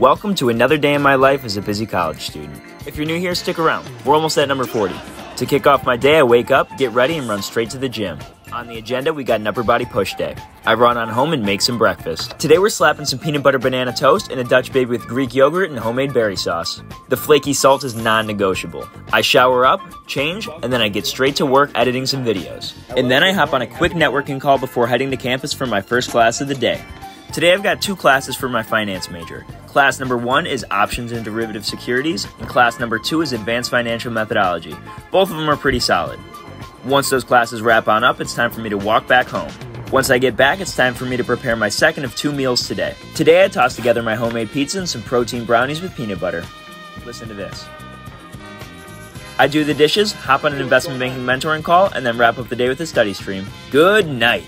Welcome to another day in my life as a busy college student. If you're new here, stick around. We're almost at number 40. To kick off my day, I wake up, get ready, and run straight to the gym. On the agenda, we got an upper body push day. I run on home and make some breakfast. Today, we're slapping some peanut butter banana toast and a Dutch baby with Greek yogurt and homemade berry sauce. The flaky salt is non negotiable. I shower up, change, and then I get straight to work editing some videos. And then I hop on a quick networking call before heading to campus for my first class of the day. Today I've got two classes for my finance major. Class number one is Options and Derivative Securities, and class number two is Advanced Financial Methodology. Both of them are pretty solid. Once those classes wrap on up, it's time for me to walk back home. Once I get back, it's time for me to prepare my second of two meals today. Today I tossed together my homemade pizza and some protein brownies with peanut butter. Listen to this. I do the dishes, hop on an investment banking mentoring call, and then wrap up the day with a study stream. Good night.